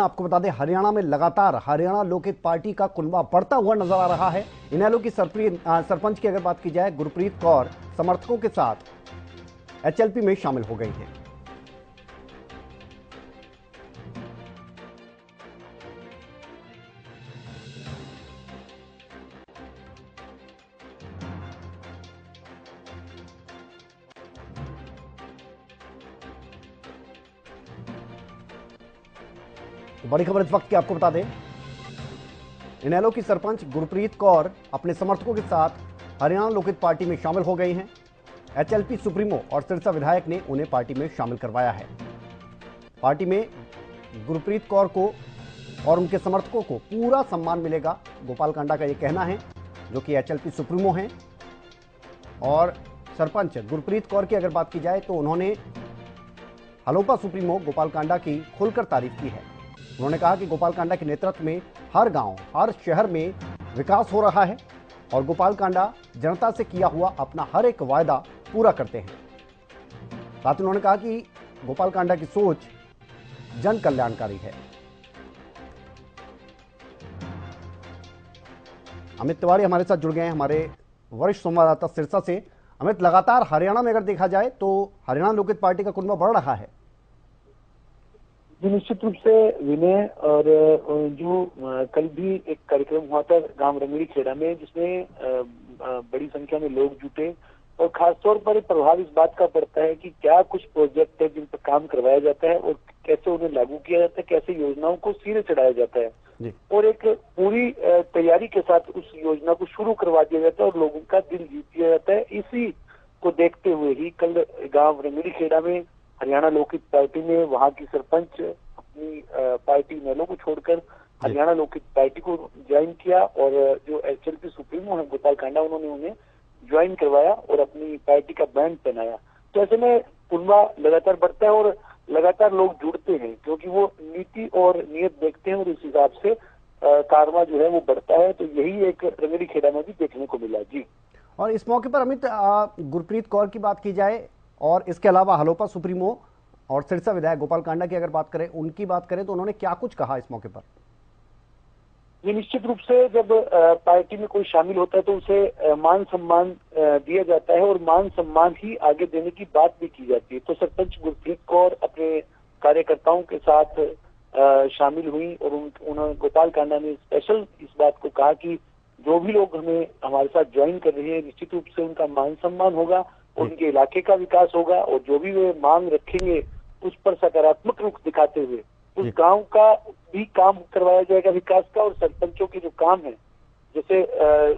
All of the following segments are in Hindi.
आपको बता दें, हरियाणा में लगातार हरियाणा लोकहित पार्टी का कुनबा बढ़ता हुआ नज़र आ रहा है। इनेलो की सरपंच की अगर बात की जाए, गुरप्रीत कौर समर्थकों के साथ एचएलपी में शामिल हो गई हैं। बड़ी खबर इस वक्त की आपको बता दें। इनेलो की सरपंच गुरप्रीत कौर अपने समर्थकों के साथ हरियाणा लोकहित पार्टी में शामिल हो गई हैं। एचएलपी सुप्रीमो और सिरसा विधायक ने उन्हें पार्टी में शामिल करवाया है। पार्टी में गुरप्रीत कौर को और उनके समर्थकों को पूरा सम्मान मिलेगा, गोपाल कांडा का ये कहना है, जो कि एचएलपी सुप्रीमो हैं। और सरपंच गुरप्रीत कौर की अगर बात की जाए तो उन्होंने हलोपा सुप्रीमो, गोपाल कांडा की खुलकर तारीफ़ की है। उन्होंने कहा कि गोपाल कांडा के नेतृत्व में हर गाँव, हर शहर में विकास हो रहा है और गोपाल कांडा जनता से किया हुआ अपना हर एक वायदा पूरा करते हैं। साथ ही उन्होंने कहा कि गोपाल कांडा की सोच जन कल्याणकारी है। अमित तिवारी हमारे साथ जुड़ गए हैं। हमारे वरिष्ठ संवाददाता सिरसा से। अमित, लगातार हरियाणा में अगर देखा जाए तो हरियाणा लोकहित पार्टी का कुनबा बढ़ रहा है। जी निश्चित रूप से विनय और जो कल भी एक कार्यक्रम हुआ था गाँव रंगड़ी खेड़ा में जिसमें बड़ी संख्या में लोग जुटे और खासतौर पर प्रभाव इस बात का पड़ता है कि क्या कुछ प्रोजेक्ट है जिन पर काम करवाया जाता है और कैसे उन्हें लागू किया जाता है कैसे योजनाओं को सिरे चढ़ाया जाता है। और एक पूरी तैयारी के साथ उस योजना को शुरू करवा दिया जाता है और लोगों का दिल जीत दिया जाता है। इसी को देखते हुए ही कल गाँव रंगड़ी खेड़ा में हरियाणा लोकहित पार्टी ने वहाँ की सरपंच अपनी पार्टी नेलो को छोड़कर हरियाणा लोकहित पार्टी को ज्वाइन किया और जो एचएलपी सुप्रीमो है गोपाल कांडा उन्होंने उन्हें ज्वाइन करवाया और अपनी पार्टी का बैंड पहनाया तो ऐसे में कुनबा लगातार बढ़ता है और लगातार लोग जुड़ते हैं क्योंकि वो नीति और नियत देखते हैं और इस हिसाब से कारवा जो है वो बढ़ता है। तो यही एक रंगड़ी खेड़ा में भी देखने को मिला। जी। और इस मौके पर अमित गुरप्रीत कौर की बात की जाए और इसके अलावा हलोपा सुप्रीमो और सिरसा विधायक गोपाल कांडा की अगर बात करें, उनकी बात करें तो उन्होंने क्या कुछ कहा इस मौके पर? ये निश्चित रूप से जब पार्टी में कोई शामिल होता है तो उसे मान सम्मान दिया जाता है और मान सम्मान ही आगे देने की बात भी की जाती है। तो सरपंच गुरप्रीत कौर अपने कार्यकर्ताओं के साथ शामिल हुई और उन्होंने गोपाल कांडा ने स्पेशल इस बात को कहा कि जो भी लोग हमें, हमारे साथ ज्वाइन कर रहे हैं, निश्चित रूप से उनका मान सम्मान होगा। उनके इलाके का विकास होगा और जो भी वे मांग रखेंगे उस पर सकारात्मक रुख दिखाते हुए उस। गाँव का भी काम करवाया जाएगा विकास का और सरपंचों के जो काम है जैसे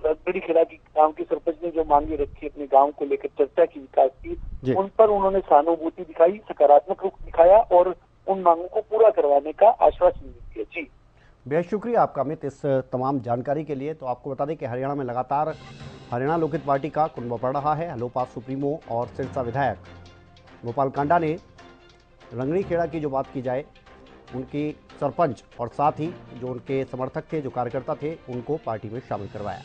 बड़ी खेड़ा की गाँव की सरपंच ने जो मांगे रखी अपने गाँव को लेकर चर्चा की विकास की उन पर उन्होंने सहानुभूति दिखाई सकारात्मक रुख दिखाया और उन मांगों को पूरा करवाने का आश्वासन दिया। जी। बेहद शुक्रिया आपका अमित इस तमाम जानकारी के लिए। तो आपको बता दें कि हरियाणा में लगातार हरियाणा लोकहित पार्टी का कुनबा पड़ रहा है हलोपा सुप्रीमो और सिरसा विधायक। गोपाल कांडा ने रंगड़ी खेड़ा की जो बात की जाए, उनकी सरपंच और साथ ही जो उनके समर्थक थे, जो कार्यकर्ता थे, उनको पार्टी में शामिल करवाया।